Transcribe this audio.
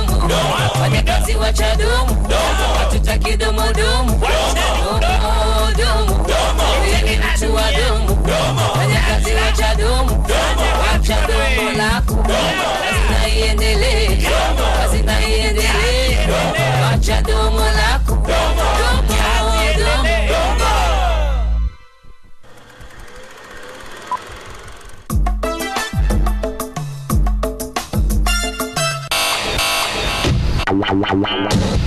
Wafanyakazi wa Chadomo hatutaki domo domo, domo domo, ili mtu wa domo. Wafanyakazi wa Chadomo, wacha domo lako, kazi na iendelee, kazi na iendelee, wacha domo. Wafanyakazi